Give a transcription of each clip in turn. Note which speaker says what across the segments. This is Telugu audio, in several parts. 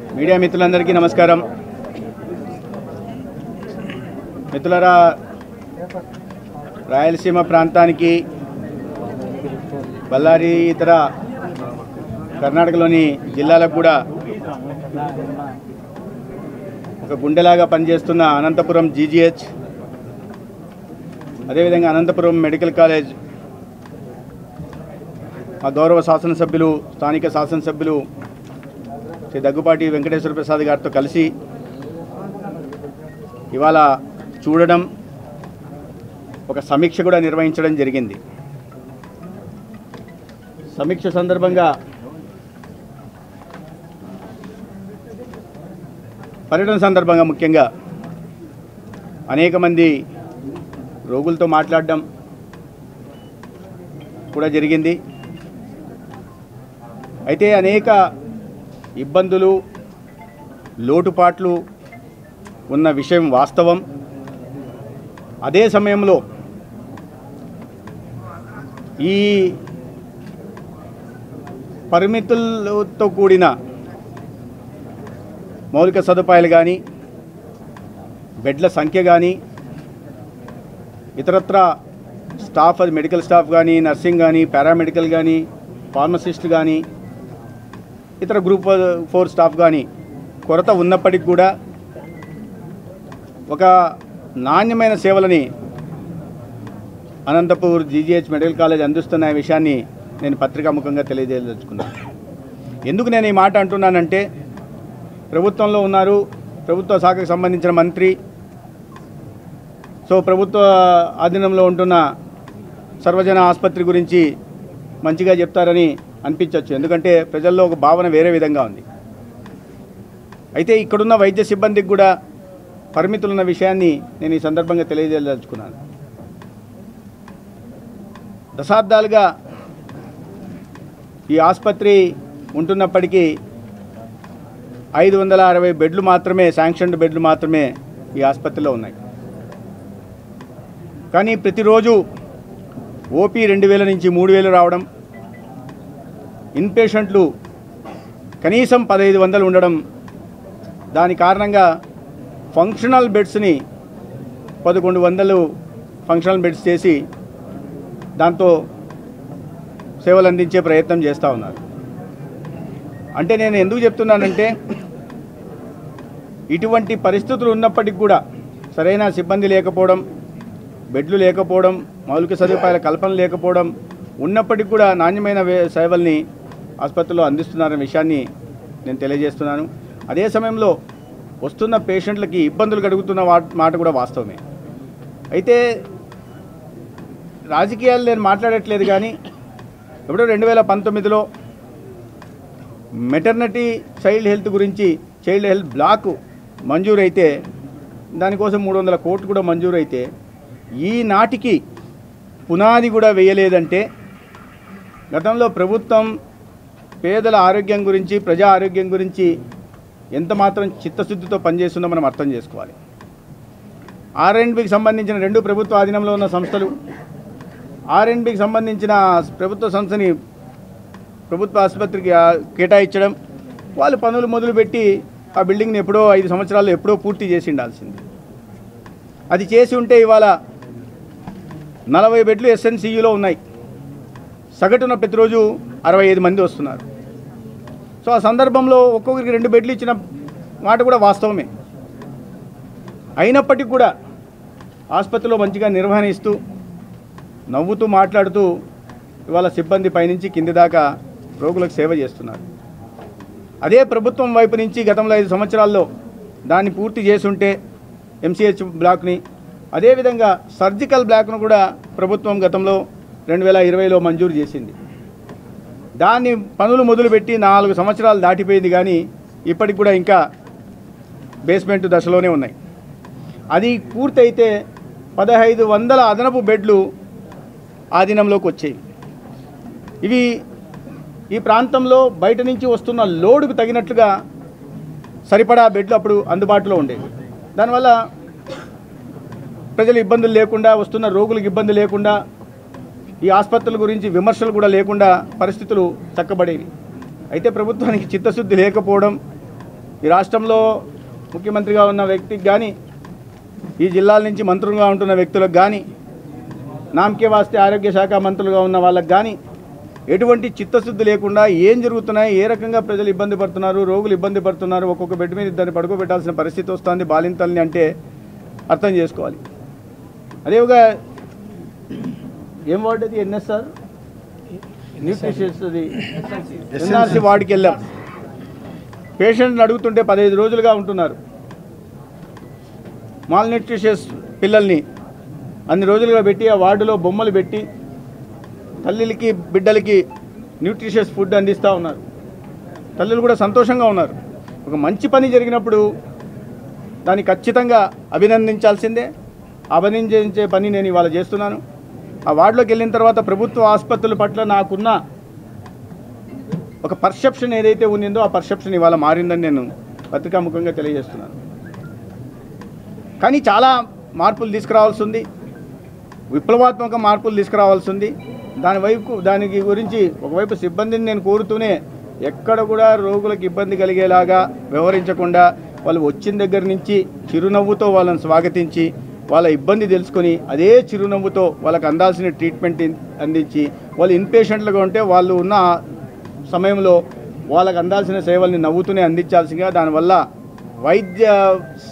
Speaker 1: మీడియా మిత్రులందరికీ నమస్కారం. మిత్రులరా రాయలసీమ ప్రాంతానికి బళ్ళారి ఇతర కర్ణాటకలోని జిల్లాలకు కూడా ఒక గుండెలాగా పనిచేస్తున్న అనంతపురం జీజీహెచ్ అదేవిధంగా అనంతపురం మెడికల్ కాలేజ్ మా గౌరవ శాసనసభ్యులు స్థానిక శాసనసభ్యులు శ్రీ దగ్గుపాటి వెంకటేశ్వర ప్రసాద్ గారితో కలిసి ఇవాళ చూడడం ఒక సమీక్ష కూడా నిర్వహించడం జరిగింది. సమీక్ష సందర్భంగా పర్యటన సందర్భంగా ముఖ్యంగా అనేక మంది రోగులతో మాట్లాడడం కూడా జరిగింది. అయితే అనేక ఇబ్బందులు లోటుపాట్లు ఉన్న విషయం వాస్తవం. అదే సమయంలో ఈ పరిమితులతో కూడిన మౌలిక సదుపాయాలు కానీ బెడ్ల సంఖ్య కానీ ఇతరత్ర స్టాఫ్ అది మెడికల్ స్టాఫ్ కానీ నర్సింగ్ కానీ పారామెడికల్ కానీ ఫార్మసిస్ట్ కానీ ఇతర గ్రూప్ ఫోర్ స్టాఫ్ కానీ కొరత ఉన్నప్పటికీ కూడా ఒక నాణ్యమైన సేవలని అనంతపూర్ జీజీహెచ్ మెడికల్ కాలేజ్ అందిస్తున్న విషయాన్ని నేను పత్రికాముఖంగా తెలియజేయదలుచుకున్నాను ఎందుకు నేను ఈ మాట అంటున్నానంటే ప్రభుత్వంలో ఉన్నారు ప్రభుత్వ శాఖకు సంబంధించిన మంత్రి సో ప్రభుత్వ ఆధీనంలో ఉంటున్న సర్వజన ఆసుపత్రి గురించి మంచిగా చెప్తారని అనిపించవచ్చు. ఎందుకంటే ప్రజల్లో ఒక భావన వేరే విధంగా ఉంది. అయితే ఇక్కడున్న వైద్య సిబ్బందికి కూడా పరిమితులున్న విషయాన్ని నేను ఈ సందర్భంగా తెలియజేయదలుచుకున్నాను. దశాబ్దాలుగా ఈ ఆసుపత్రి ఉంటున్నప్పటికీ ఐదు వందల అరవై బెడ్లు మాత్రమే శాంక్షన్డ్ బెడ్లు మాత్రమే ఈ ఆసుపత్రిలో ఉన్నాయి. కానీ ప్రతిరోజు ఓపీ రెండు వేల నుంచి మూడు వేలు రావడం ఇన్పేషెంట్లు కనీసం పదహైదు వందలు ఉండడం దాని కారణంగా ఫంక్షనల్ బెడ్స్ని పదకొండు వందలు ఫంక్షనల్ బెడ్స్ చేసి దాంతో సేవలు అందించే ప్రయత్నం చేస్తూ ఉన్నారు. అంటే నేను ఎందుకు చెప్తున్నానంటే ఇటువంటి పరిస్థితులు ఉన్నప్పటికీ కూడా సరైన సిబ్బంది లేకపోవడం బెడ్లు లేకపోవడం మౌలిక సదుపాయాల కల్పన లేకపోవడం ఉన్నప్పటికీ కూడా నాణ్యమైన సేవల్ని ఆసుపత్రిలో అందిస్తున్నారనే విషయాన్ని నేను తెలియజేస్తున్నాను. అదే సమయంలో వస్తున్న పేషెంట్లకి ఇబ్బందులు కలుగుతున్న వా- మాట కూడా వాస్తవమే. అయితే రాజకీయాలు నేను మాట్లాడట్లేదు కానీ ఎప్పుడో రెండు వేల పంతొమ్మిదిలో మెటర్నిటీ చైల్డ్ హెల్త్ గురించి చైల్డ్ హెల్త్ బ్లాక్ మంజూరైతే దానికోసం మూడు వందల కోట్లు కూడా మంజూరైతే ఈనాటికి పునాది కూడా వేయలేదంటే గతంలో ప్రభుత్వం పేదల ఆరోగ్యం గురించి ప్రజా ఆరోగ్యం గురించి ఎంత మాత్రం చిత్తశుద్ధితో పనిచేస్తుందో మనం అర్థం చేసుకోవాలి. ఆర్ఎండ్బికి సంబంధించిన రెండు ప్రభుత్వ ఆధీనంలో ఉన్న సంస్థలు ఆర్ఎండ్బికి సంబంధించిన ప్రభుత్వ సంస్థని ప్రభుత్వ ఆసుపత్రికి కేటాయించడం వాళ్ళు పనులు మొదలుపెట్టి ఆ బిల్డింగ్ని ఎప్పుడో ఐదు సంవత్సరాల్లో ఎప్పుడో పూర్తి చేసి ఉండాల్సింది. అది చేసి ఉంటే ఇవాళ నలభై బెడ్లు ఎస్ఎన్సీయులో ఉన్నాయి. సగటున ప్రతిరోజు అరవై ఐదు మంది వస్తున్నారు. సో ఆ సందర్భంలో ఒక్కొక్కరికి రెండు బెడ్లు ఇచ్చిన మాట కూడా వాస్తవమే. అయినప్పటికీ కూడా ఆసుపత్రిలో మంచిగా నిర్వహణ ఇస్తూ నవ్వుతూ మాట్లాడుతూ ఇవాళ సిబ్బంది పైనుంచి కింది దాకా రోగులకు సేవ చేస్తున్నారు. అదే ప్రభుత్వం వైపు నుంచి గతంలో ఐదు సంవత్సరాల్లో దాన్ని పూర్తి చేసుంటే ఎంసీహెచ్ బ్లాక్ని అదేవిధంగా సర్జికల్ బ్లాక్ను కూడా ప్రభుత్వం గతంలో రెండు వేల ఇరవైలో మంజూరు చేసింది. దాన్ని పనులు మొదలుపెట్టి నాలుగు సంవత్సరాలు దాటిపోయింది కానీ ఇప్పటికి కూడా ఇంకా బేస్మెంట్ దశలోనే ఉన్నాయి. అది పూర్తయితే పదహైదు వందల అదనపు బెడ్లు ఆధీనంలోకి వచ్చాయి ఇవి ఈ ప్రాంతంలో బయట నుంచి వస్తున్న లోడుకు తగినట్లుగా సరిపడా బెడ్లు అప్పుడు అందుబాటులో ఉండేవి. దానివల్ల ప్రజలు ఇబ్బందులు లేకుండా వస్తున్న రోగులకు ఇబ్బంది లేకుండా ఈ ఆసుపత్రుల గురించి విమర్శలు కూడా లేకుండా పరిస్థితులు చక్కబడేవి. అయితే ప్రభుత్వానికి చిత్తశుద్ధి లేకపోవడం ఈ రాష్ట్రంలో ముఖ్యమంత్రిగా ఉన్న వ్యక్తికి కానీ ఈ జిల్లాల నుంచి మంత్రులుగా ఉంటున్న వ్యక్తులకు కానీ నామకే వాస్తే ఆరోగ్య శాఖ మంత్రులుగా ఉన్న వాళ్ళకి కానీ ఎటువంటి చిత్తశుద్ధి లేకుండా ఏం జరుగుతున్నాయి ఏ రకంగా ప్రజలు ఇబ్బంది పడుతున్నారు రోగులు ఇబ్బంది పడుతున్నారు ఒక్కొక్క బెడ్ మీద ఇద్దరిని పడుకోబెట్టాల్సిన పరిస్థితి వస్తుంది బాలింతల్ని అంటే అర్థం చేసుకోవాలి. అదేవిగా ఏం వార్డు అది ఎన్ఎస్ఆర్? న్యూట్రిషియస్ అది. ఎన్ఆర్సీ వార్డుకి వెళ్ళాం పేషెంట్ని అడుగుతుంటే పదహైదు రోజులుగా ఉంటున్నారు. మాల్ న్యూట్రిషియస్ పిల్లల్ని అన్ని రోజులుగా పెట్టి ఆ వార్డులో బొమ్మలు పెట్టి తల్లికి బిడ్డలకి న్యూట్రిషియస్ ఫుడ్ అందిస్తూ ఉన్నారు. తల్లులు కూడా సంతోషంగా ఉన్నారు. ఒక మంచి పని జరిగినప్పుడు దాన్ని ఖచ్చితంగా అభినందించాల్సిందే. అభినందించే పని నేను ఇవాళ చేస్తున్నాను. ఆ వార్డులోకి వెళ్ళిన తర్వాత ప్రభుత్వ ఆసుపత్రుల పట్ల నాకున్న ఒక పర్సెప్షన్ ఏదైతే ఉన్నిందో ఆ పర్సెప్షన్ ఇవాళ మారిందని నేను పత్రికాముఖంగా తెలియజేస్తున్నాను. కానీ చాలా మార్పులు తీసుకురావాల్సి ఉంది. విప్లవాత్మక మార్పులు తీసుకురావాల్సి ఉంది. దాని వైపు దానికి గురించి ఒకవైపు సిబ్బందిని నేను కోరుతూనే ఎక్కడ కూడా రోగులకు ఇబ్బంది కలిగేలాగా వ్యవహరించకుండా వాళ్ళు వచ్చిన దగ్గర నుంచి చిరునవ్వుతో వాళ్ళని స్వాగతించి వాళ్ళ ఇబ్బంది తెలుసుకొని అదే చిరునవ్వుతో వాళ్ళకి అందాల్సిన ట్రీట్మెంట్ అందించి వాళ్ళు ఇన్పేషెంట్లుగా ఉంటే వాళ్ళు ఉన్న సమయంలో వాళ్ళకి అందాల్సిన సేవల్ని నవ్వుతూనే అందించాల్సిందిగా దానివల్ల వైద్య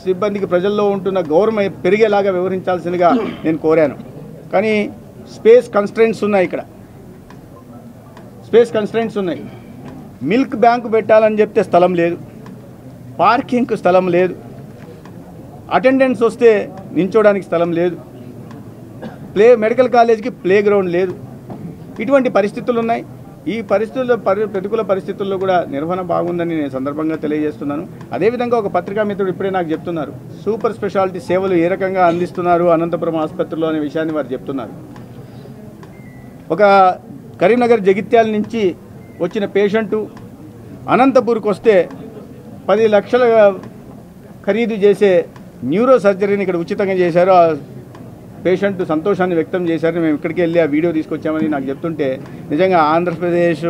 Speaker 1: సిబ్బందికి ప్రజల్లో ఉంటున్న గౌరవం పెరిగేలాగా వివరించాల్సిందిగా నేను కోరాను. కానీ స్పేస్ కన్స్ట్రెంట్స్ ఉన్నాయి ఇక్కడ. స్పేస్ కన్స్ట్రెంట్స్ ఉన్నాయి. మిల్క్ బ్యాంకు పెట్టాలని చెప్తే స్థలం లేదు. పార్కింగ్కు స్థలం లేదు. అటెండెన్స్ వస్తే నించోడానికి స్థలం లేదు. ప్లే మెడికల్ కాలేజ్కి ప్లే గ్రౌండ్ లేదు. ఇటువంటి పరిస్థితులు ఉన్నాయి. ఈ పరిస్థితుల్లో పరి ప్రతికూల పరిస్థితుల్లో కూడా నిర్వహణ బాగుందని నేను సందర్భంగా తెలియజేస్తున్నాను. అదేవిధంగా ఒక పత్రికా మిత్రుడు ఇప్పుడే నాకు చెప్తున్నారు. సూపర్ స్పెషాలిటీ సేవలు ఏ రకంగా అందిస్తున్నారు అనంతపురం ఆసుపత్రిలో అనే విషయాన్ని వారు చెప్తున్నారు. ఒక కరీంనగర్ జగిత్యాల నుంచి వచ్చిన పేషెంటు అనంతపూర్కి వస్తే పది లక్షల ఖరీదు చేసే న్యూరో సర్జరీని ఇక్కడ ఉచితంగా చేశారు. ఆ పేషెంట్ సంతోషాన్ని వ్యక్తం చేశారు. మేము ఇక్కడికి వెళ్ళి ఆ వీడియో తీసుకొచ్చామని నాకు చెప్తుంటే నిజంగా ఆంధ్రప్రదేశ్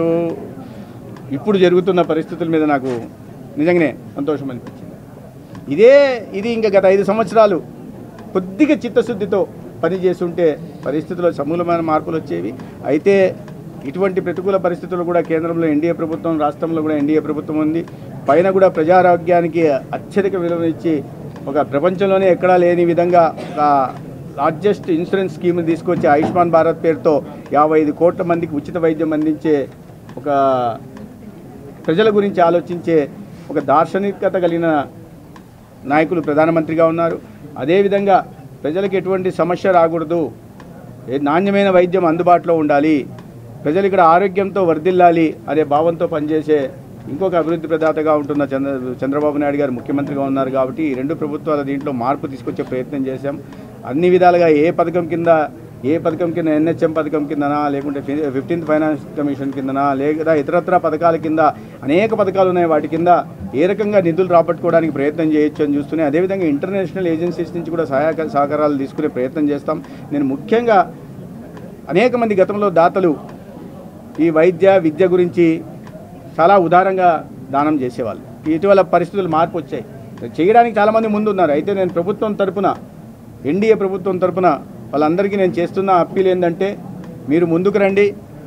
Speaker 1: ఇప్పుడు జరుగుతున్న పరిస్థితుల మీద నాకు నిజంగానే సంతోషం అనిపించింది. ఇదే ఇది ఇంకా గత ఐదు సంవత్సరాలు కొద్దిగా చిత్తశుద్ధితో పనిచేస్తుంటే పరిస్థితుల్లో సమూలమైన మార్పులు వచ్చేవి. అయితే ఇటువంటి ప్రతికూల పరిస్థితులు కూడా కేంద్రంలో ఎన్డీఏ ప్రభుత్వం రాష్ట్రంలో కూడా ఎన్డీఏ ప్రభుత్వం ఉంది. పైన కూడా ప్రజారోగ్యానికి అత్యధిక విలువనిచ్చి ఒక ప్రపంచంలోనే ఎక్కడా లేని విధంగా ఒక లార్జెస్ట్ ఇన్సూరెన్స్ స్కీమ్ తీసుకొచ్చి ఆయుష్మాన్ భారత్ పేరుతో యాభై ఐదు కోట్ల మందికి ఉచిత వైద్యం అందించే ఒక ప్రజల గురించి ఆలోచించే ఒక దార్శనికత కలిగిన నాయకులు ప్రధానమంత్రిగా ఉన్నారు. అదేవిధంగా ప్రజలకు ఎటువంటి సమస్య రాకూడదు. నాణ్యమైన వైద్యం అందుబాటులో ఉండాలి. ప్రజలు ఇక్కడ ఆరోగ్యంతో వర్ధిల్లాలి అనే భావంతో పనిచేసే ఇంకొక అభివృద్ధి ప్రదాతగా ఉంటున్న చంద్ర చంద్రబాబు నాయుడు గారు ముఖ్యమంత్రిగా ఉన్నారు కాబట్టి ఈ రెండు ప్రభుత్వాల దీంట్లో మార్పు తీసుకొచ్చే ప్రయత్నం చేశాం. అన్ని విధాలుగా ఏ పథకం కింద ఏ పథకం కింద ఎన్హెచ్ఎం పథకం కిందనా లేకుంటే ఫిఫ్టీన్త్ ఫైనాన్స్ కమిషన్ కిందనా లేదా ఇతరత్ర పథకాల కింద అనేక పథకాలు ఉన్నాయి. వాటి కింద ఏ రకంగా నిధులు రాబట్టుకోవడానికి ప్రయత్నం చేయొచ్చు అని చూస్తున్నాయి అదేవిధంగా ఇంటర్నేషనల్ ఏజెన్సీస్ నుంచి కూడా సహాయక సహకారాలు తీసుకునే ప్రయత్నం చేస్తాం. నేను ముఖ్యంగా అనేక మంది గతంలో దాతలు ఈ వైద్య విద్య గురించి చాలా ఉదారంగా దానం చేసేవాళ్ళు. ఇటీవల పరిస్థితులు మార్పు వచ్చాయి. చేయడానికి చాలామంది ముందున్నారు. అయితే నేను ప్రభుత్వం తరపున ఎన్డీఏ ప్రభుత్వం తరపున వాళ్ళందరికీ నేను చేస్తున్న అప్పీల్ ఏంటంటే మీరు ముందుకు రండి.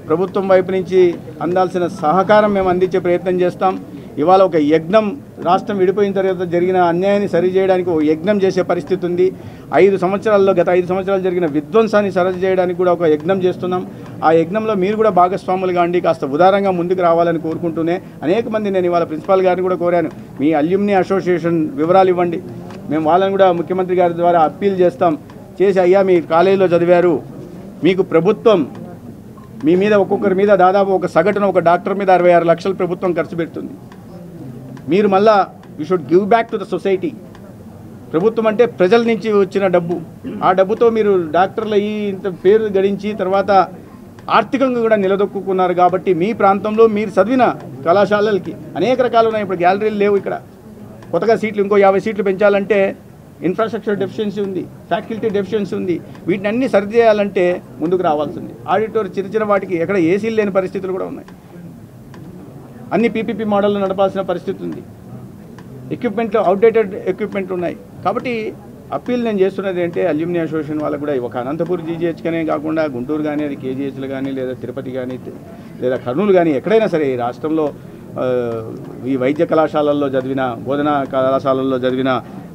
Speaker 1: ప్రభుత్వం వైపు నుంచి అందాల్సిన సహకారం మేము అందించే ప్రయత్నం చేస్తాం. ఇవాళ ఒక యజ్ఞం రాష్ట్రం విడిపోయిన తర్వాత జరిగిన అన్యాయాన్ని సరిచేయడానికి ఒక యజ్ఞం చేసే పరిస్థితి ఉంది. ఐదు సంవత్సరాల్లో గత ఐదు సంవత్సరాలు జరిగిన విధ్వంసాన్ని సరి చేయడానికి కూడా ఒక యజ్ఞం చేస్తున్నాం. ఆ యజ్ఞంలో మీరు కూడా భాగస్వాములుగా అండి కాస్త ఉదారంగా ముందుకు రావాలని కోరుకుంటూనే అనేక మంది నేను ఇవాళ ప్రిన్సిపాల్ గారిని కూడా కోరాను. మీ అల్యుమ్ని అసోసియేషన్ వివరాలు ఇవ్వండి. మేము వాళ్ళని కూడా ముఖ్యమంత్రి గారి ద్వారా అప్పీల్ చేస్తాం. చేసి అయ్యా మీ కాలేజీలో చదివారు. మీకు ప్రభుత్వం మీ మీద ఒక్కొక్కరి మీద దాదాపు ఒక సగటున ఒక డాక్టర్ మీద అరవై ఆరు లక్షలు ప్రభుత్వం ఖర్చు పెడుతుంది. మీరు మళ్ళా you should give back to the society ప్రభుత్వం అంటే ప్రజల నుంచి వచ్చిన డబ్బు. ఆ డబ్బుతో మీరు డాక్టర్లు అయ్యి ఇంత పేరు గడించి తర్వాత ఆర్థికంగా కూడా నిలదొక్కున్నారు కాబట్టి మీ ప్రాంతంలో మీరు చదివిన కళాశాలలకి అనేక రకాలు ఉన్నాయి. ఇప్పుడు గ్యాలరీలు లేవు ఇక్కడ. కొత్తగా సీట్లు ఇంకో యాభై సీట్లు పెంచాలంటే ఇన్ఫ్రాస్ట్రక్చర్ డెఫిషియన్సీ ఉంది ఫ్యాకల్టీ డెఫిషియన్సీ ఉంది. వీటిని అన్ని సరిచేయాలంటే ముందుకు రావాల్సింది. ఆడిటోర్ చిన్న చిన్న వాటికి ఎక్కడ ఏసీలు లేని పరిస్థితులు కూడా ఉన్నాయి. అన్ని పీపీపీ మోడల్లో నడపాల్సిన పరిస్థితి ఉంది. ఎక్విప్మెంట్ అవుట్డేటెడ్ ఎక్విప్మెంట్ ఉన్నాయి. కాబట్టి అప్పీల్ నేను చేస్తున్నది ఏంటంటే అల్యూమినియం అసోసియేషన్ వాళ్ళకు కూడా ఒక అనంతపూర్ జీజీహెచ్కనే కాకుండా గుంటూరు కానీ అది కేజీహెచ్లు కానీ లేదా తిరుపతి కానీ లేదా కర్నూలు కానీ ఎక్కడైనా సరే ఈ రాష్ట్రంలో ఈ వైద్య కళాశాలల్లో చదివిన బోధనా కళాశాలల్లో చదివిన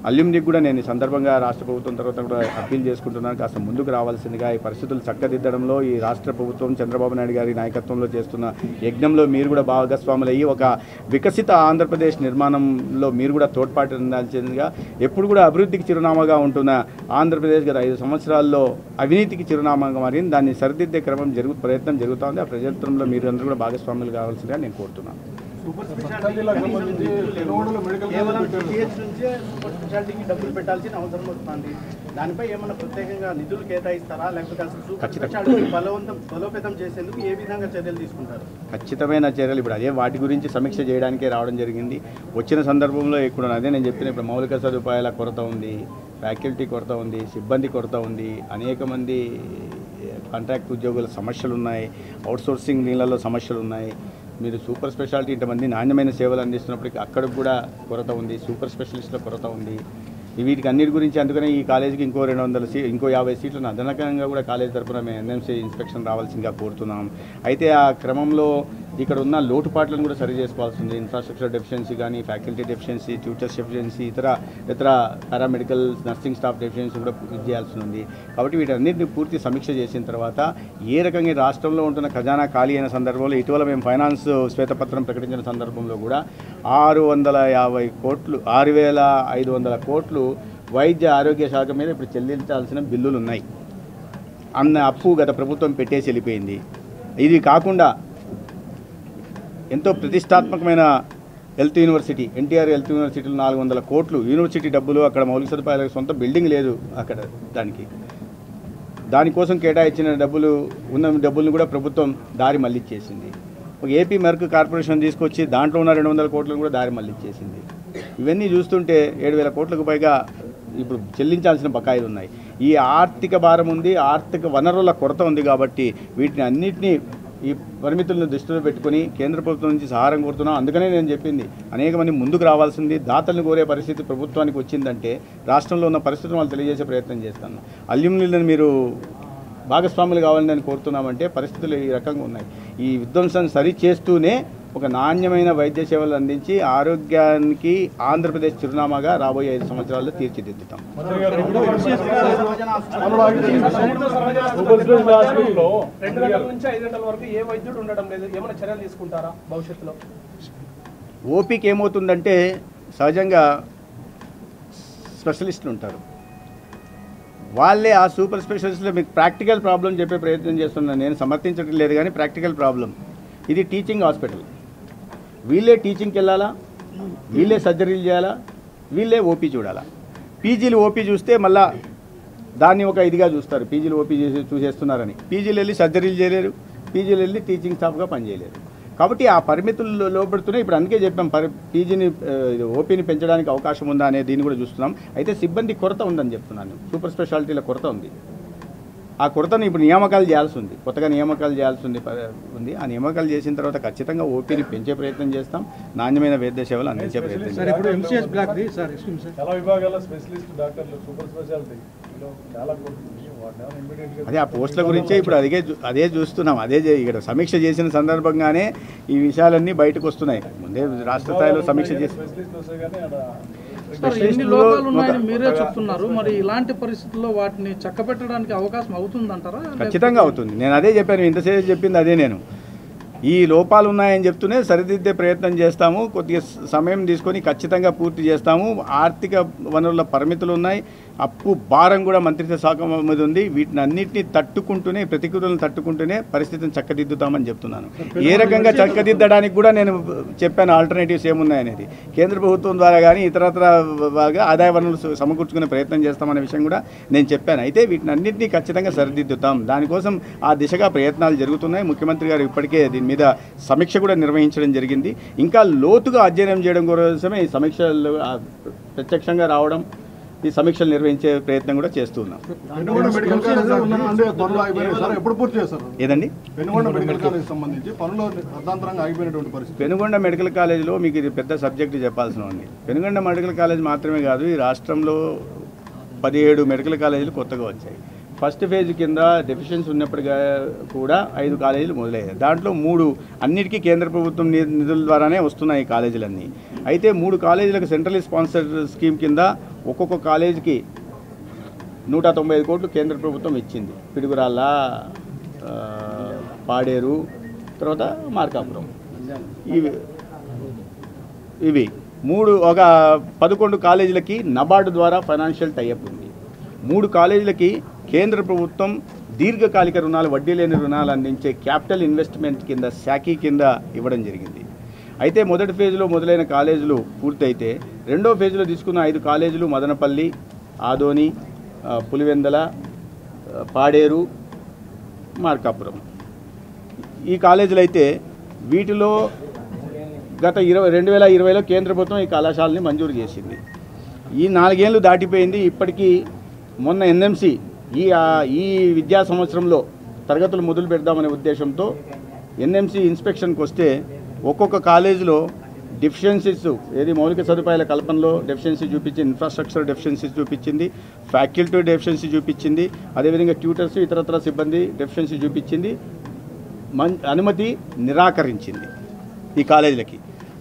Speaker 1: అల్యూమినికి కూడా నేను ఈ సందర్భంగా రాష్ట్ర ప్రభుత్వం తర్వాత కూడా అప్పీల్ చేసుకుంటున్నాను. కాస్త ముందుకు రావాల్సిందిగా ఈ పరిస్థితులు చక్కదిద్దడంలో ఈ రాష్ట్ర ప్రభుత్వం చంద్రబాబు నాయుడు గారి నాయకత్వంలో చేస్తున్న యజ్ఞంలో మీరు కూడా భాగస్వాములయ్యి ఒక వికసిత ఆంధ్రప్రదేశ్ నిర్మాణంలో మీరు కూడా తోడ్పాటు అందాల్సిందిగా ఎప్పుడు కూడా అభివృద్ధికి చిరునామాగా ఉంటున్న ఆంధ్రప్రదేశ్ గత ఐదు సంవత్సరాల్లో అవినీతికి చిరునామాగా మారింది. దాన్ని సరిదిద్దే క్రమం జరుగు ప్రయత్నం జరుగుతోంది ఆ ప్రయత్నంలో మీరు అందరూ కూడా భాగస్వాములు కావాల్సిందిగా నేను కోరుతున్నాను.
Speaker 2: స్పెషాలిటీకి డబ్బులు పెట్టాల్సిన అవసరం వస్తుంది. దానిపై ఏమైనా ప్రత్యేకంగా నిధులు కేటాయిస్తారా? లేకపోతే అసలు బలవంతం బలోపేతం చేసేందుకు ఏ విధంగా చర్యలు తీసుకుంటారు?
Speaker 1: ఖచ్చితమైన చర్యలు ఇప్పుడు అదే వాటి గురించి సమీక్ష చేయడానికే రావడం జరిగింది. వచ్చిన సందర్భంలో ఇక్కడ అదే నేను చెప్పిన ఇప్పుడు మౌలిక సదుపాయాల కొరత ఉంది ఫ్యాకల్టీ కొరత ఉంది సిబ్బంది కొరత ఉంది. అనేక మంది కాంట్రాక్ట్ ఉద్యోగుల సమస్యలు ఉన్నాయి అవుట్సోర్సింగ్ నీళ్ళలో సమస్యలు ఉన్నాయి. మీరు సూపర్ స్పెషాలిటీ ఇంతమంది నాణ్యమైన సేవలు అందిస్తున్నప్పటికీ అక్కడ కూడా కొరత ఉంది సూపర్ స్పెషలిస్టుల కొరత ఉంది. వీటికి అన్నిటి గురించి అందుకనే ఈ కాలేజీకి ఇంకో రెండు వందల సీ ఇంకో యాభై సీట్లను అదనకంగా కూడా కాలేజ్ తరపున మేము ఎన్ఎంసీ ఇన్స్పెక్షన్ రావాల్సిందిగా కోరుతున్నాం. అయితే ఆ క్రమంలో ఇక్కడ ఉన్న లోటుపాట్లను కూడా సరి చేసుకోవాల్సి ఉంది. ఇన్ఫ్రాస్ట్రక్చర్ డెఫిషియన్సీ కానీ ఫ్యాకల్టీ డెఫిషియన్సీ ట్యూటర్స్ డెఫిషియన్సీ ఇతర ఇతర పారామెడికల్ నర్సింగ్ స్టాఫ్ డెఫిషియన్సీ కూడా ఇది చేయాల్సి ఉంది. కాబట్టి వీటన్నిటిని పూర్తి సమీక్ష చేసిన తర్వాత ఏ రకంగా రాష్ట్రంలో ఉంటున్న ఖజానా ఖాళీ అయిన సందర్భంలో ఇటీవల మేము ఫైనాన్స్ శ్వేతపత్రం ప్రకటించిన సందర్భంలో కూడా ఆరు వందల యాభై కోట్లు ఆరు వేల ఐదు వందల కోట్లు వైద్య ఆరోగ్య శాఖ మీద ఇప్పుడు చెల్లించాల్సిన బిల్లులు ఉన్నాయి అన్న అప్పు గత ప్రభుత్వం పెట్టేసి వెళ్ళిపోయింది. ఇది కాకుండా ఎంతో ప్రతిష్టాత్మకమైన హెల్త్ యూనివర్సిటీ ఎన్టీఆర్ హెల్త్ యూనివర్సిటీలో నాలుగు వందల కోట్లు. యూనివర్సిటీ డబ్బులు అక్కడ మౌలిక సదుపాయాలకు సొంత బిల్డింగ్ లేదు అక్కడ దానికి. దానికోసం కేటాయించిన డబ్బులు ఉన్న డబ్బులను కూడా ప్రభుత్వం దారి మళ్ళిచ్చేసింది. ఒక ఏపీ మెర్క్ కార్పొరేషన్ తీసుకొచ్చి దాంట్లో ఉన్న రెండు వందల కోట్లను కూడా దారి మళ్ళిచ్చేసింది. ఇవన్నీ చూస్తుంటే ఏడు వేల కోట్లకు పైగా ఇప్పుడు చెల్లించాల్సిన బకాయిలు ఉన్నాయి. ఈ ఆర్థిక భారం ఉంది ఆర్థిక వనరుల కొరత ఉంది కాబట్టి వీటిని అన్నిటినీ ఈ పరిమితులను దృష్టిలో పెట్టుకుని కేంద్ర ప్రభుత్వం నుంచి సహారం కోరుతున్నాం. అందుకనే నేను చెప్పింది అనేక మంది ముందుకు రావాల్సింది దాతలను కోరే పరిస్థితి ప్రభుత్వానికి వచ్చిందంటే రాష్ట్రంలో ఉన్న పరిస్థితులను వాళ్ళు తెలియజేసే ప్రయత్నం చేస్తాను. అల్యూమినియం మీరు భాగస్వాములు కావాలని నేను కోరుతున్నామంటే పరిస్థితులు ఈ రకంగా ఉన్నాయి. ఈ విధ్వంసం సరి చేస్తూనే ఒక నాణ్యమైన వైద్య సేవలు అందించి ఆరోగ్యానికి ఆంధ్రప్రదేశ్ చిరునామాగా రాబోయే ఐదు సంవత్సరాల్లో తీర్చిదిద్దుతాం.
Speaker 3: సూపర్ స్పెషల్ హాస్పిటల్లో
Speaker 4: రెండు గంటల నుంచి ఐదు గంటల వరకు ఏ వైద్యుడు ఉండడం లేదు. ఏమైనా చర్యలు తీసుకుంటారా భవిష్యత్తులో?
Speaker 1: ఓపీకి ఏమవుతుందంటే సహజంగా స్పెషలిస్టులు ఉంటారు. వాళ్ళే ఆ సూపర్ స్పెషలిస్ట్లో మీకు ప్రాక్టికల్ ప్రాబ్లం చెప్పే ప్రయత్నం చేస్తున్నాను నేను సమర్థించడం లేదు కానీ ప్రాక్టికల్ ప్రాబ్లం ఇది టీచింగ్ హాస్పిటల్. వీళ్ళే టీచింగ్కి వెళ్ళాలా వీళ్ళే సర్జరీలు చేయాలా? వీళ్ళే ఓపీ చూడాలా? పీజీలు ఓపీ చూస్తే మళ్ళా దాన్ని ఒక ఇదిగా చూస్తారు. పీజీలు ఓపీ చేసి చూసేస్తున్నారని. పీజీలు వెళ్ళి సర్జరీలు చేయలేరు. పీజీలు వెళ్ళి టీచింగ్ స్టాఫ్గా పనిచేయలేరు. కాబట్టి ఆ పరిమితులు లోపడుతున్నాయి ఇప్పుడు అందుకే చెప్పాం పరి పీజీని ఓపీని పెంచడానికి అవకాశం ఉందా అనే దీన్ని కూడా చూస్తున్నాం. అయితే సిబ్బంది కొరత ఉందని చెప్తున్నాను సూపర్ స్పెషాలిటీల కొరత ఉంది. ఆ కొరతను ఇప్పుడు నియామకాలు చేయాల్సి ఉంది కొత్తగా నియామకాలు చేయాల్సి ఉంది ఉంది. ఆ నియామకాలు చేసిన తర్వాత ఖచ్చితంగా ఓపీని పెంచే ప్రయత్నం చేస్తాం. నాణ్యమైన వైద్య సేవలు అందించే ప్రయత్నం చేస్తాం.
Speaker 3: సార్ ఇప్పుడు ఎంసీఎస్ బ్లాక్ ది సార్ ఎక్స్క్యూజ్ సార్. చాలా విభాగాల స్పెషలిస్ట్ డాక్టర్లు సూపర్ స్పెషాలిటీ ఇందులో చాలా కోర్సులు వాటిని ఏమైనా immediate గా
Speaker 1: అదే ఆ పోస్టుల గురించే ఇప్పుడు అదే అదే చూస్తున్నాం. అదే ఇక్కడ సమీక్ష చేసిన సందర్భంగానే ఈ విషయాలన్నీ బయటకు వస్తున్నాయి. ముందే రాష్ట్ర స్థాయిలో సమీక్ష చేసి
Speaker 5: సార్ ఎన్ని లోపాలు ఉన్నాయని మీరే చెప్తున్నారు. మరి ఇలాంటి పరిస్థితుల్లో వాటిని చక్కబెట్టడానికి అవకాశం అవుతుందంటారా?
Speaker 1: ఖచ్చితంగా అవుతుంది. నేను అదే చెప్పాను ఇంతసేపు చెప్పింది అదే నేను. ఈ లోపాలు ఉన్నాయని చెప్తూనే సరిదిద్దే ప్రయత్నం చేస్తాము. కొద్దిగా సమయం తీసుకొని ఖచ్చితంగా పూర్తి చేస్తాము. ఆర్థిక వనరుల పరిమితులు ఉన్నాయి అప్పు భారం కూడా మంత్రిత్వ శాఖ మీద ఉంది. వీటిని అన్నింటినీ తట్టుకుంటూనే ప్రతికూలను తట్టుకుంటూనే పరిస్థితిని చక్కదిద్దుతామని చెప్తున్నాను. ఏ రకంగా చక్కదిద్దడానికి కూడా నేను చెప్పాను ఆల్టర్నేటివ్స్ ఏమున్నాయనేది. కేంద్ర ప్రభుత్వం ద్వారా కానీ ఇతరత్ర ఆదాయ వనరులు సమకూర్చుకునే ప్రయత్నం చేస్తామనే విషయం కూడా నేను చెప్పాను. అయితే వీటిని అన్నింటినీ ఖచ్చితంగా సరిదిద్దుతాం. దానికోసం ఆ దిశగా ప్రయత్నాలు జరుగుతున్నాయి. ముఖ్యమంత్రి గారు ఇప్పటికే దీని మీద సమీక్ష కూడా నిర్వహించడం జరిగింది. ఇంకా లోతుగా అధ్యయనం చేయడం కోసమే ఈ సమీక్షలు ప్రత్యక్షంగా రావడం ఈ సమీక్షలు నిర్వహించే ప్రయత్నం కూడా చేస్తున్నాం.
Speaker 3: పెనుగొండ మెడికల్ కాలేజ్ అంటే పనులు ఆగిపోయినాయి. సార్ ఎప్పుడు పూర్తి చేస్తారు?
Speaker 1: ఏదండి?
Speaker 3: పెనుగొండ మెడికల్ కాలేజ్ సంబంధించి పనులు అర్ధాంతరంగా ఆగిపోయినటువంటి పరిస్థితి.
Speaker 1: పెనుగొండ మెడికల్ కాలేజీలో మీకు ఇది పెద్ద సబ్జెక్ట్ చెప్పాల్సిన ఉంది. పెనుగొండ మెడికల్ కాలేజ్ మాత్రమే కాదు ఈ రాష్ట్రంలో పదిహేడు మెడికల్ కాలేజీలు కొత్తగా వచ్చాయి. ఫస్ట్ ఫేజ్ కింద డెఫిషియన్స్ ఉన్నప్పుడు కూడా ఐదు కాలేజీలు మొదలయ్యాయి. దాంట్లో మూడు అన్నిటికీ కేంద్ర ప్రభుత్వం నిధుల ద్వారానే వస్తున్నాయి కాలేజీలన్నీ. అయితే మూడు కాలేజీలకు సెంట్రల్ స్పాన్సర్ స్కీమ్ కింద ఒక్కొక్క కాలేజీకి నూట తొంభై ఐదు కోట్లు కేంద్ర ప్రభుత్వం ఇచ్చింది. పిడుగురాళ్ళ పాడేరు తర్వాత మార్కాపురం. ఇవి ఇవి మూడు ఒక పదకొండు కాలేజీలకి నబార్డు ద్వారా ఫైనాన్షియల్ టైఅప్ ఉంది. మూడు కాలేజీలకి కేంద్ర ప్రభుత్వం దీర్ఘకాలిక రుణాలు వడ్డీ లేని రుణాలు అందించే క్యాపిటల్ ఇన్వెస్ట్మెంట్ కింద శాఖీ కింద ఇవ్వడం జరిగింది. అయితే మొదటి ఫేజ్లో మొదలైన కాలేజీలు పూర్తయితే రెండో ఫేజ్లో తీసుకున్న ఐదు కాలేజీలు మదనపల్లి ఆదోని పులివెందల పాడేరు మార్కాపురం. ఈ కాలేజీలు అయితే వీటిలో గత ఇరవై రెండు వేల ఇరవైలో కేంద్ర ప్రభుత్వం ఈ కళాశాలని మంజూరు చేసింది. ఈ నాలుగేళ్ళు దాటిపోయింది. ఇప్పటికీ మొన్న ఎన్ఎంసి ఈ ఈ విద్యా సంవత్సరంలో తరగతులు మొదలు పెడదామనే ఉద్దేశంతో ఎన్ఎంసి ఇన్స్పెక్షన్కి వస్తే ఒక్కొక్క కాలేజీలో డెఫిషియన్సీస్ ఏది మౌలిక సదుపాయాల కల్పనలో డెఫిషియన్సీ చూపించింది ఇన్ఫ్రాస్ట్రక్చర్ డెఫిషియన్సీ చూపించింది ఫ్యాకల్టీ డెఫిషియన్సీ చూపించింది అదేవిధంగా ట్యూటర్స్ ఇతరత్ర సిబ్బంది డెఫిషియన్సీ చూపించింది మన్ అనుమతి నిరాకరించింది ఈ కాలేజీలకి.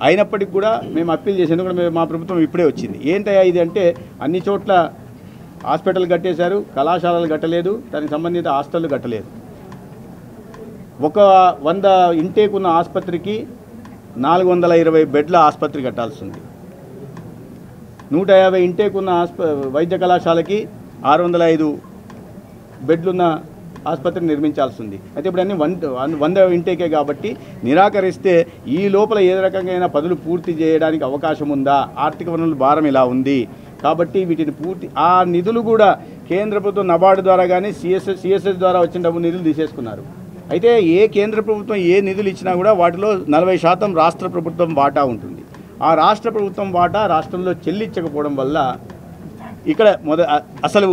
Speaker 1: అయినప్పటికి కూడా మేము అప్పీల్ చేసేందుకు మేము మా ప్రభుత్వం ఇప్పుడే వచ్చింది. ఏంటయ్యా ఇది అంటే అన్ని చోట్ల హాస్పిటల్ కట్టేశారు కళాశాలలు కట్టలేదు దానికి సంబంధిత హాస్టళ్ళు కట్టలేదు. ఒక వంద ఇంటేక్ ఉన్న ఆసుపత్రికి నాలుగు వందల ఇరవై బెడ్ల ఆసుపత్రి కట్టాల్సింది. నూట యాభై ఇంటేక్ ఉన్న ఆస్ప వైద్య కళాశాలకి ఆరు వందల ఐదు బెడ్లున్న ఆసుపత్రి నిర్మించాల్సింది. అయితే ఇప్పుడు అన్ని వన్ వంద ఇంటేకే కాబట్టి నిరాకరిస్తే ఈ లోపల ఏ రకంగా పదులు పూర్తి చేయడానికి అవకాశం ఉందా? ఆర్థిక వనరుల భారం ఇలా ఉంది? కాబట్టి వీటిని పూర్తి ఆ నిధులు కూడా కేంద్ర ప్రభుత్వం నబార్డు ద్వారా కానీ సిఎస్ఎస్ సిఎస్ఎస్ ద్వారా వచ్చిన డబ్బు నిధులు తీసేసుకున్నారు. అయితే ఏ కేంద్ర ప్రభుత్వం ఏ నిధులు ఇచ్చినా కూడా వాటిలో నలభై శాతం రాష్ట్ర ప్రభుత్వం వాటా ఉంటుంది. ఆ రాష్ట్ర ప్రభుత్వం వాటా రాష్ట్రంలో చెల్లించకపోవడం వల్ల ఇక్కడ మొద అసలు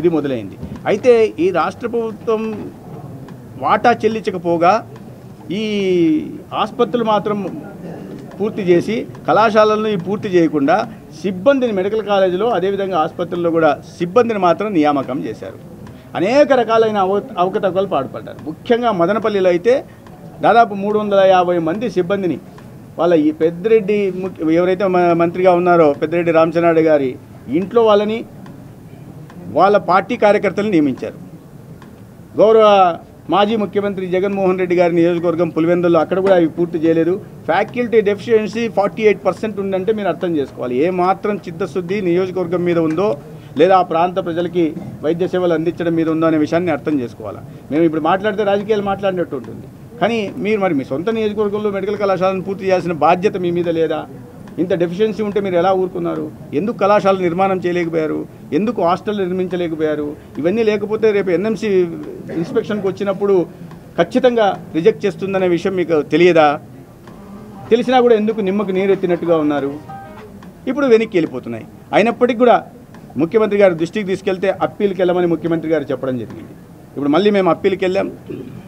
Speaker 1: ఇది మొదలైంది. అయితే ఈ రాష్ట్ర ప్రభుత్వం వాటా చెల్లించకపోగా ఈ ఆసుపత్రులు మాత్రం పూర్తి చేసి కళాశాలలను పూర్తి చేయకుండా సిబ్బందిని మెడికల్ కాలేజీలో అదేవిధంగా ఆసుపత్రుల్లో కూడా సిబ్బందిని మాత్రం నియామకం చేశారు. అనేక రకాలైన అవ అవకతవకలు పాడుపడ్డారు ముఖ్యంగా మదనపల్లిలో అయితే దాదాపు మూడు వందల యాభై మంది సిబ్బందిని వాళ్ళ ఈ పెద్దిరెడ్డి ముఖ్య- ఎవరైతే మ- మంత్రిగా ఉన్నారో పెద్దిరెడ్డి రామచంద్రారెడ్డి గారి ఇంట్లో వాళ్ళని వాళ్ళ పార్టీ కార్యకర్తలను నియమించారు. గౌరవ మాజీ ముఖ్యమంత్రి జగన్మోహన్ రెడ్డి గారి నియోజకవర్గం పులివెందుల్లో అక్కడ కూడా అవి పూర్తి చేయలేదు. Faculty deficiency forty eight percent ఉందంటే మీరు అర్థం చేసుకోవాలి. ఏ మాత్రం చిత్తశుద్ధి నియోజకవర్గం మీద ఉందో లేదా ఆ ప్రాంత ప్రజలకి వైద్య సేవలు అందించడం మీద ఉందో అనే విషయాన్ని అర్థం చేసుకోవాలి? మేము ఇప్పుడు మాట్లాడితే రాజకీయాలు మాట్లాడినట్టు ఉంటుంది. కానీ మీరు మరి మీ సొంత నియోజకవర్గంలో మెడికల్ కళాశాలను పూర్తి చేయాల్సిన బాధ్యత మీ మీద లేదా? ఇంత డెఫిషియన్సీ ఉంటే మీరు ఎలా ఊరుకున్నారు? ఎందుకు కళాశాల నిర్మాణం చేయలేకపోయారు? ఎందుకు హాస్టల్ నిర్మించలేకపోయారు? ఇవన్నీ లేకపోతే రేపు ఎన్ఎంసీ ఇన్స్పెక్షన్కి వచ్చినప్పుడు ఖచ్చితంగా రిజెక్ట్ చేస్తుందనే విషయం మీకు తెలియదా? తెలిసినా కూడా ఎందుకు నిమ్మకు నీరెత్తినట్టుగా ఉన్నారు? ఇప్పుడు వెనక్కి వెళ్ళిపోతున్నాయి. అయినప్పటికీ కూడా ముఖ్యమంత్రి గారు దృష్టికి తీసుకెళ్తే అప్పీల్కి వెళ్ళమని ముఖ్యమంత్రి గారు చెప్పడం జరిగింది. ఇప్పుడు మళ్ళీ మేము అప్పీల్కి వెళ్ళాం.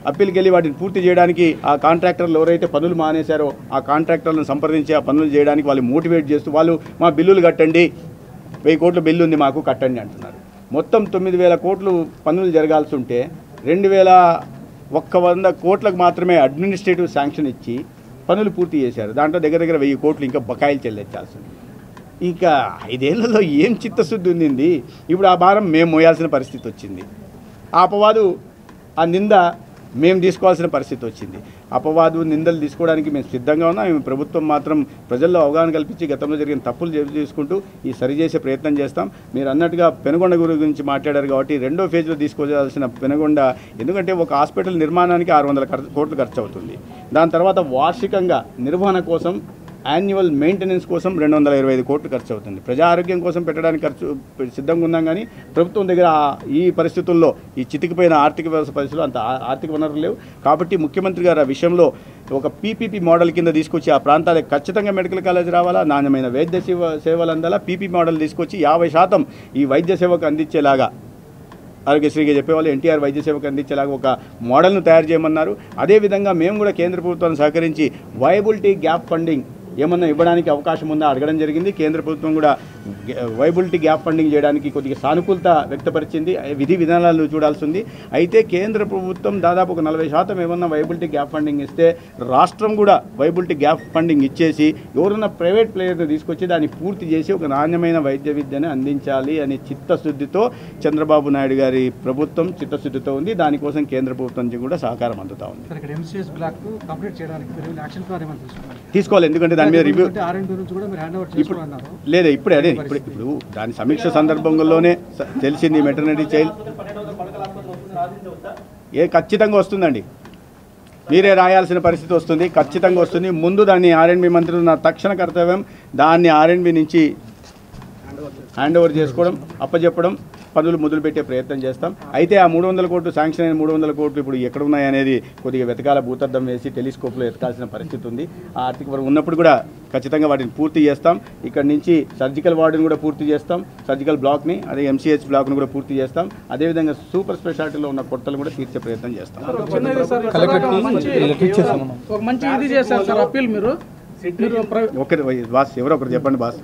Speaker 1: అప్పీల్కి వెళ్ళి వాటిని పూర్తి చేయడానికి ఆ కాంట్రాక్టర్లు ఎవరైతే పనులు మానేశారో ఆ కాంట్రాక్టర్లను సంప్రదించి ఆ పనులు చేయడానికి వాళ్ళు మోటివేట్ చేస్తూ వాళ్ళు మా బిల్లులు కట్టండి వెయ్యి కోట్ల బిల్లు ఉంది మాకు కట్టండి అంటున్నారు. మొత్తం తొమ్మిది వేల కోట్లు పనులు జరగాల్సి ఉంటే రెండు వేల ఒక్క వంద కోట్లకు మాత్రమే అడ్మినిస్ట్రేటివ్ శాంక్షన్ ఇచ్చి పనులు పూర్తి చేశారు. దాంట్లో దగ్గర దగ్గర వెయ్యి కోట్లు ఇంకా బకాయిలు చెల్లించాల్సి ఉంది. ఇంకా ఐదేళ్ళలో ఏం చిత్తశుద్ధి ఉండింది? ఇప్పుడు ఆ భారం మేము మోయాల్సిన పరిస్థితి వచ్చింది. అపవాదు ఆ నింద మేము తీసుకోవాల్సిన పరిస్థితి వచ్చింది. అపవాదు నిందలు తీసుకోవడానికి మేము సిద్ధంగా ఉన్నాం. మేము ప్రభుత్వం మాత్రం ప్రజల్లో అవగాహన కల్పించి గతంలో జరిగిన తప్పులు చే- చేసుకుంటూ ఈ సరిచేసే ప్రయత్నం చేస్తాం. మీరు అన్నట్టుగా పెనుగొండ గురి గురించి మాట్లాడారు కాబట్టి రెండో ఫేజ్లో తీసుకోవాల్సిన పెనుగొండ ఎందుకంటే ఒక హాస్పిటల్ నిర్మాణానికి ఆరు వందల కోట్లు ఖర్చు అవుతుంది దాని తర్వాత వార్షికంగా నిర్వహణ కోసం యాన్యువల్ మెయింటెనెన్స్ కోసం రెండు వందల ఇరవై ఐదు కోట్లు ఖర్చు అవుతుంది ప్రజా ఆరోగ్యం కోసం పెట్టడానికి ఖర్చు సిద్ధంగా ఉన్నాం కానీ ప్రభుత్వం దగ్గర ఈ పరిస్థితుల్లో ఈ చితికిపోయిన ఆర్థిక వ్యవస్థ పరిస్థితులు అంత ఆర్థిక వనరులు లేవు. కాబట్టి ముఖ్యమంత్రి గారు ఆ విషయంలో ఒక పీపీపీ మోడల్ కింద తీసుకొచ్చి ఆ ప్రాంతాలకు ఖచ్చితంగా మెడికల్ కాలేజ్ రావాలా? నాణ్యమైన వైద్య సేవ సేవలు అందాలా? పీపీ మోడల్ తీసుకొచ్చి యాభై శాతం ఈ వైద్య సేవకు అందించేలాగా ఆరోగ్యశ్రీగా చెప్పేవాళ్ళు ఎన్టీఆర్ వైద్య సేవకు అందించేలాగా ఒక మోడల్ను తయారు చేయమన్నారు. అదేవిధంగా మేము కూడా కేంద్ర ప్రభుత్వాన్ని సహకరించి వయబిలిటీ గ్యాప్ ఫండింగ్ ఏమన్నా ఇవ్వడానికి అవకాశం ఉందా అడగడం జరిగింది. కేంద్ర ప్రభుత్వం కూడా వైబిలిటీ గ్యాప్ ఫండింగ్ చేయడానికి కొద్దిగా సానుకూలత వ్యక్తపరిచింది. విధి విధానాలు చూడాల్సి ఉంది. అయితే కేంద్ర ప్రభుత్వం దాదాపు ఒక నలభై శాతం ఏమన్నా వైబిలిటీ గ్యాప్ ఫండింగ్ ఇస్తే రాష్ట్రం కూడా వైబిలిటీ గ్యాప్ ఫండింగ్ ఇచ్చేసి ఎవరన్నా ప్రైవేట్ ప్లేయర్ని తీసుకొచ్చి దాన్ని పూర్తి చేసి ఒక నాణ్యమైన వైద్య విద్యను అందించాలి అనే చిత్తశుద్ధితో చంద్రబాబు నాయుడు గారి ప్రభుత్వం చిత్తశుద్ధితో ఉంది. దానికోసం కేంద్ర ప్రభుత్వం నుంచి కూడా సహకారం అందుతా ఉంది. తీసుకోవాలి. ఎందుకంటే దాని మీద రివ్యూ ఇప్పుడు లేదా ఇప్పుడే అదే ఇప్పుడు ఇప్పుడు దాని సమీక్ష సందర్భంలోనే తెలిసింది మెటర్నిటీ చైల్డ్ ఏ ఖచ్చితంగా వస్తుందండి. మీరే రాయాల్సిన పరిస్థితి వస్తుంది ఖచ్చితంగా వస్తుంది. ముందు దాన్ని ఆర్ఎండ్బి మంత్రి ఉన్న తక్షణ కర్తవ్యం దాన్ని ఆర్ఎండ్బి నుంచి హ్యాండ్ ఓవర్ చేసుకోవడం అప్పచెప్పడం పనులు మొదలుపెట్టే ప్రయత్నం చేస్తాం. అయితే ఆ మూడు వందల కోట్లు శాంక్షన్ అయిన మూడు వందల కోట్లు ఇప్పుడు ఎక్కడ ఉన్నాయనేది కొద్దిగా వెతకాల భూతద్దం వేసి టెలిస్కోప్లో ఎతకాల్సిన పరిస్థితి ఉంది. ఆ ఆర్థిక వరం ఉన్నప్పుడు కూడా ఖచ్చితంగా వాటిని పూర్తి చేస్తాం. ఇక్కడ నుంచి సర్జికల్ వార్డుని కూడా పూర్తి చేస్తాం. సర్జికల్ బ్లాక్ని అదే ఎంసీహెచ్ బ్లాక్ని కూడా పూర్తి చేస్తాం. అదేవిధంగా సూపర్ స్పెషాలిటీలో ఉన్న కొరతలు కూడా తీర్చే ప్రయత్నం చేస్తాం.
Speaker 5: మంచి ఇది చేశారు సార్ అప్పీల్ మీరు.
Speaker 1: బాస్ ఎవరో ఒకరు చెప్పండి బాస్.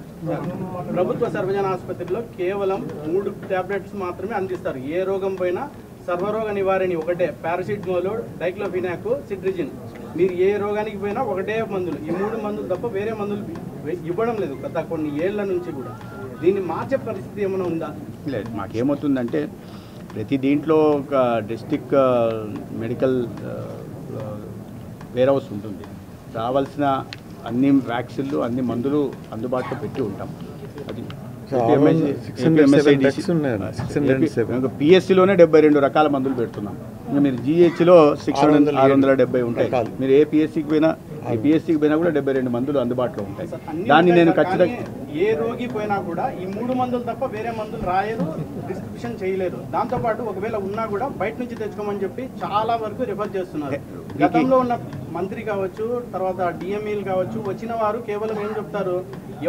Speaker 2: ప్రభుత్వ సర్వజన ఆసుపత్రిలో కేవలం మూడు టాబ్లెట్స్ మాత్రమే అందిస్తారు. ఏ రోగం పోయినా సర్వరోగ నివారణి ఒకటే పారాసిటమాల్ డైక్లోఫినాక్ సిట్రిజిన్. మీరు ఏ రోగానికి పోయినా ఒకటే మందులు. ఈ మూడు మందులు తప్ప వేరే మందులు ఇవ్వడం లేదు గత కొన్ని ఏళ్ళ నుంచి కూడా. దీన్ని మార్చే పరిస్థితి ఏమైనా ఉందా?
Speaker 1: లేదు మాకేమవుతుందంటే ప్రతి దీంట్లో ఒక డిస్టిక్ మెడికల్ వేర్ హౌస్ ఉంటుంది. రావాల్సిన అన్ని వ్యాక్సిన్లు అన్ని మందులు అందుబాటులో పెట్టి ఉంటాం. అది పిఎస్సిలోనే డెబ్బై రెండు రకాల మందులు పెడుతున్నాం. ఇంకా మీరు జిహెచ్లో సిక్స్ హండ్రెడ్ ఆరు వందల డెబ్బై ఉంటాయి. మీరు ఏ పిఎస్సికి పోయినా ఏ పిఎస్సికి పోయినా కూడా డెబ్బై రెండు మందులు అందుబాటులో ఉంటాయి. దాన్ని నేను ఖచ్చితంగా
Speaker 2: ఏ రోగి పోయినా కూడా ఈ మూడు మందులు తప్ప వేరే మందులు రాయరు డిస్క్రిప్షన్ చేయలేరు. దాంతో పాటు ఒకవేళ ఉన్నా కూడా బయట నుంచి తెచ్చుకోమని చెప్పి చాలా వరకు రిఫర్ చేస్తున్నారు. గతంలో ఉన్న మంత్రి కావచ్చు తర్వాత డిఎంఈలు కావచ్చు వచ్చిన వారు కేవలం ఏం చెప్తారు?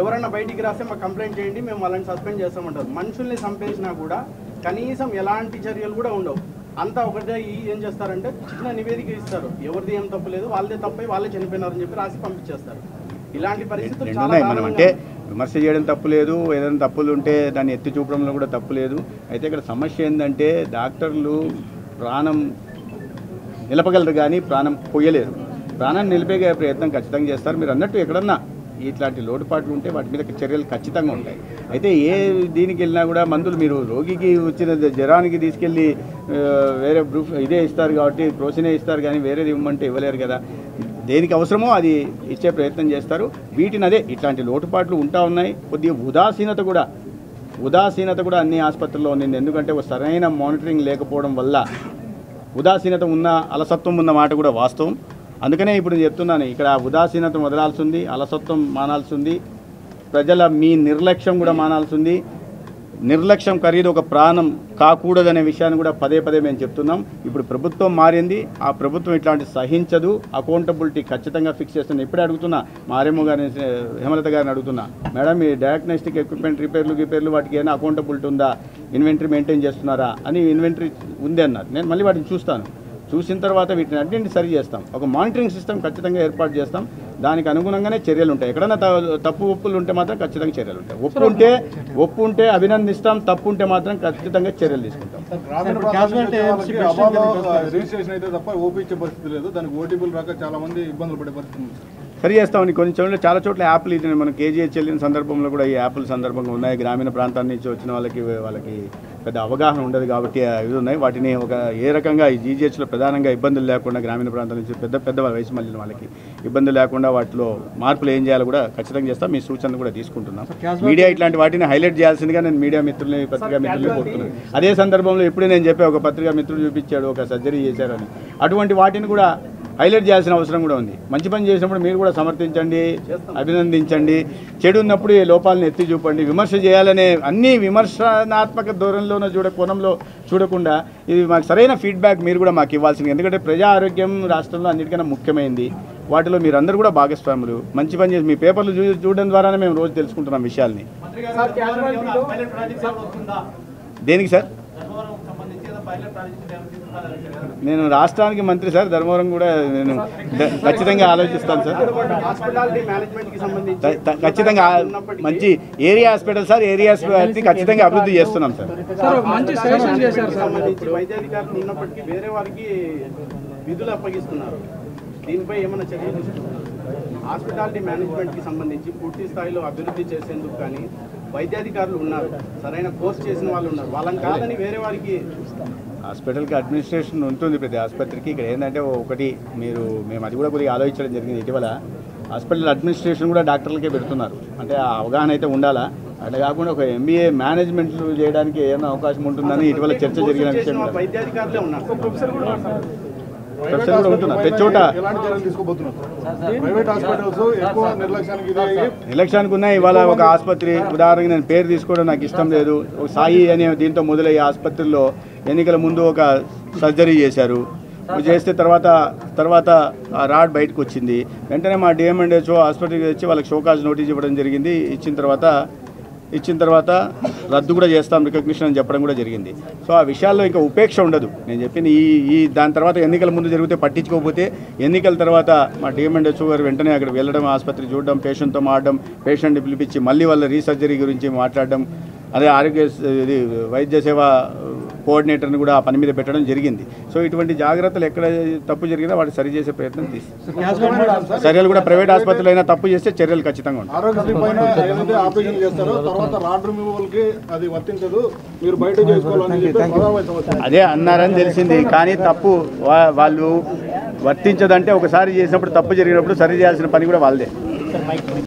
Speaker 2: ఎవరన్నా బయటికి రాస్తే మాకు కంప్లైంట్ చేయండి మేము వాళ్ళని సస్పెండ్ చేస్తామంటారు. మనుషుల్ని చంపేసినా కూడా కనీసం ఎలాంటి చర్యలు కూడా ఉండవు. అంతా ఒకటే ఈ ఏం చేస్తారంటే చిన్న నివేదిక ఇస్తారు. ఎవరిది ఏం తప్పు లేదు వాళ్ళదే తప్పై వాళ్ళే చనిపోయినారని చెప్పి రాసి పంపించేస్తారు. ఇలాంటి పరిస్థితులు
Speaker 1: మనం అంటే విమర్శ చేయడం తప్పు లేదు ఏదైనా తప్పులు ఉంటే దాన్ని ఎత్తి చూపడంలో కూడా తప్పు లేదు. అయితే ఇక్కడ సమస్య ఏంటంటే డాక్టర్లు ప్రాణం నిలపగలరు కానీ ప్రాణం పోయలేరు ప్రాణాన్ని నిలిపే ప్రయత్నం ఖచ్చితంగా చేస్తారు. మీరు అన్నట్టు ఎక్కడన్నా ఇట్లాంటి లోటుపాట్లు ఉంటే వాటి మీద చర్యలు ఖచ్చితంగా ఉంటాయి. అయితే ఏ దీనికి వెళ్ళినా కూడా మందులు మీరు రోగికి వచ్చిన జ్వరానికి తీసుకెళ్ళి వేరే ప్రూఫ్ ఇదే ఇస్తారు కాబట్టి ప్రోసినే ఇస్తారు కానీ వేరేది ఇవ్వమంటే ఇవ్వలేరు కదా. దేనికి అవసరమో అది ఇచ్చే ప్రయత్నం చేస్తారు. వీటిని అదే ఇట్లాంటి లోటుపాట్లు ఉంటా ఉన్నాయి. కొద్దిగా ఉదాసీనత కూడా ఉదాసీనత కూడా అన్ని ఆసుపత్రుల్లో ఉంది. ఎందుకంటే ఒక సరైన మానిటరింగ్ లేకపోవడం వల్ల ఉదాసీనత ఉన్న అలసత్వం ఉన్న మాట కూడా వాస్తవం. అందుకనే ఇప్పుడు నేను చెప్తున్నాను ఇక్కడ ఉదాసీనత వదలాల్సి ఉంది అలసత్వం మానాల్సి ఉంది ప్రజల మీ నిర్లక్ష్యం కూడా మానాల్సి ఉంది నిర్లక్ష్యం ఖరీదు ఒక ప్రాణం కాకూడదనే విషయాన్ని కూడా పదే పదే మేము చెప్తున్నాం. ఇప్పుడు ప్రభుత్వం మారింది ఆ ప్రభుత్వం ఇట్లాంటి సహించదు అకౌంటబిలిటీ ఖచ్చితంగా ఫిక్స్ చేస్తుంది. ఇప్పుడే అడుగుతున్నా మారేమో గారిని హేమలత గారిని అడుగుతున్నా మేడం మీ డయాగ్నోస్టిక్ ఎక్విప్మెంట్ రిపేర్లు రిపేర్లు వాటికి ఏమైనా అకౌంటబిలిటీ ఉందా? ఇన్వెంటరీ మెయింటైన్ చేస్తున్నారా? అని ఇన్వెంటరీ ఉంది అన్నారు. నేను మళ్ళీ వాటిని చూస్తాను. చూసిన తర్వాత వీటిని అన్నింటిని సరి చేస్తాం. ఒక మానిటరింగ్ సిస్టమ్ ఖచ్చితంగా ఏర్పాటు చేస్తాం. దానికి అనుగుణంగానే చర్యలు ఉంటాయి. ఎక్కడైనా త- తప్పు ఒప్పులు ఉంటే మాత్రం ఖచ్చితంగా చర్యలు ఉంటాయి. ఒప్పు ఉంటే ఒప్పు ఉంటే అభినందిస్తాం తప్పు ఉంటే మాత్రం ఖచ్చితంగా చర్యలు తీసుకుంటాం.
Speaker 3: రిజిస్ట్రేషన్ అయితే తప్ప ఓపీ ఇచ్చే పరిస్థితి లేదు. దానికి ఓటీపీలు రాక చాలా మంది ఇబ్బందులు పడే పరిస్థితి ఉంది.
Speaker 1: సరి చేస్తామని కొన్ని చోట్ల చాలా చోట్ల యాప్లు ఇది మనం కేజీహెచ్ వెళ్ళిన సందర్భంలో కూడా ఈ యాప్ల సందర్భంగా ఉన్నాయి. గ్రామీణ ప్రాంతాల నుంచి వచ్చిన వాళ్ళకి వాళ్ళకి పెద్ద అవగాహన ఉండదు కాబట్టి ఇవి ఉన్నాయి. వాటిని ఒక ఏ రకంగా ఈ జీజీహెచ్లో ప్రధానంగా ఇబ్బందులు లేకుండా గ్రామీణ ప్రాంతాల నుంచి పెద్ద పెద్ద వయసు మళ్ళిన వాళ్ళకి ఇబ్బందులు లేకుండా వాటిలో మార్పులు ఏం చేయాలో కూడా ఖచ్చితంగా చేస్తాం. మీ సూచనలు కూడా తీసుకుంటున్నాం. మీడియా ఇట్లాంటి వాటిని హైలైట్ చేయాల్సిందిగా నేను మీడియా మిత్రుల్ని పత్రికా మిత్రుల్ని కోరుతున్నాను. అదే సందర్భంలో ఎప్పుడే నేను చెప్పే ఒక పత్రికా మిత్రుడు చూపించాడు ఒక సర్జరీ చేశారని. అటువంటి వాటిని కూడా హైలైట్ చేయాల్సిన అవసరం కూడా ఉంది. మంచి పని చేసినప్పుడు మీరు కూడా సమర్థించండి అభినందించండి. చెడు ఉన్నప్పుడు ఈ లోపాలను ఎత్తి చూపండి. విమర్శ చేయాలనే అన్ని విమర్శనాత్మక ధోరణిలోనూ చూడ కోణంలో చూడకుండా ఇది మాకు సరైన ఫీడ్బ్యాక్ మీరు కూడా మాకు ఇవ్వాల్సింది. ఎందుకంటే ప్రజా ఆరోగ్యం రాష్ట్రంలో అన్నిటికన్నా ముఖ్యమైనది వాటిలో మీరందరూ కూడా భాగస్వాములు. మంచి పని చేసి మీ పేపర్లు చూ చూడడం ద్వారానే మేము రోజు తెలుసుకుంటున్నాం విషయాల్ని.
Speaker 2: సార్ క్యాజువాలిటీలో పైలట్ ప్రాజెక్ట్ ఏమైనా వస్తుందా
Speaker 1: దేనికి సార్? నేను రాష్ట్రానికి మంత్రి సార్ ధర్మవరం కూడా నేను ఖచ్చితంగా ఆలోచిస్తాను సార్.
Speaker 2: హాస్పిటాలిటీ మేనేజ్మెంట్కి సంబంధించి
Speaker 1: త- త- ఖచ్చితంగా మంచి area hospital sir area hospital ఖచ్చితంగా అభివృద్ధి చేస్తున్నాం సార్.
Speaker 2: వేరే వారికి విధులు అప్పగిస్తున్నారు. దీనిపై ఏమైనా చర్యలు తీసుకుంటున్నారు? హాస్పిటాలిటీ మేనేజ్మెంట్కి సంబంధించి పూర్తి స్థాయిలో అభివృద్ధి చేసేందుకు కానీ వైద్యాధికారులు ఉన్నారు. సరైన కోర్స్ చేసిన వాళ్ళు ఉన్నారు. వాళ్ళని కాదని వేరే వారికి
Speaker 1: హాస్పిటల్కి అడ్మినిస్ట్రేషన్ ఉంటుంది ప్రతి ఆసుపత్రికి. ఇక్కడ ఏంటంటే ఒకటి మీరు మేము అది కూడా కొద్దిగా ఆలోచించడం జరిగింది. ఇటీవల హాస్పిటల్ అడ్మినిస్ట్రేషన్ కూడా డాక్టర్లకే పెడుతున్నారు. అంటే ఆ అవగాహన అయితే ఉండాలా? అట్లా కాకుండా ఒక ఎంబీఏ మేనేజ్మెంట్ చేయడానికి ఏమైనా అవకాశం ఉంటుందని ఇటీవల చర్చ జరిగిన విషయం కూడా చోట
Speaker 3: ఎక్కువ నిర్లక్ష్యానికి
Speaker 1: ఉన్నాయి. ఇవాళ ఒక ఆసుపత్రి ఉదాహరణకి నేను పేరు తీసుకోవడం నాకు ఇష్టం లేదు. ఒక సాయి అనే దీంతో మొదలయ్యే ఆసుపత్రిలో ఎన్నికల ముందు ఒక సర్జరీ చేశారు. చేస్తే తర్వాత తర్వాత ఆ రాడ్ బయటకు వచ్చింది వెంటనే మా డిఎంఎండ్హెచ్ఓ ఆసుపత్రికి వచ్చి వాళ్ళకి షోకాజ్ నోటీస్ ఇవ్వడం జరిగింది. ఇచ్చిన తర్వాత ఇచ్చిన తర్వాత రద్దు కూడా చేస్తాం రికగ్నిషన్ అని చెప్పడం కూడా జరిగింది. సో ఆ విషయాల్లో ఇంకా ఉపేక్ష ఉండదు. నేను చెప్పిన ఈ ఈ దాని తర్వాత ఎన్నికల ముందు జరిగితే పట్టించుకోకపోతే ఎన్నికల తర్వాత మా డిఎంఎండ్హెచ్ఓ గారు వెంటనే అక్కడ వెళ్ళడం ఆసుపత్రి చూడడం పేషెంట్తో మాడడం పేషెంట్ని పిలిపించి మళ్ళీ వాళ్ళ రీసర్జరీ గురించి మాట్లాడడం అదే ఆరోగ్య ఇది వైద్య సేవ కోఆర్డినేటర్ని కూడా ఆ పని మీద పెట్టడం జరిగింది. సో ఇటువంటి జాగ్రత్తలు ఎక్కడ తప్పు జరిగినా వాటి సరి చేసే ప్రయత్నం తీసి చర్యలు కూడా ప్రైవేట్ ఆసుపత్రులు అయినా తప్పు చేస్తే చర్యలు ఖచ్చితంగా ఉంటాయి.
Speaker 3: అది
Speaker 1: అన్నారని తెలిసింది కానీ తప్పు వాళ్ళు వర్తించదంటే ఒకసారి చేసినప్పుడు తప్పు జరిగినప్పుడు సరి చేయాల్సిన పని కూడా వాళ్ళదే.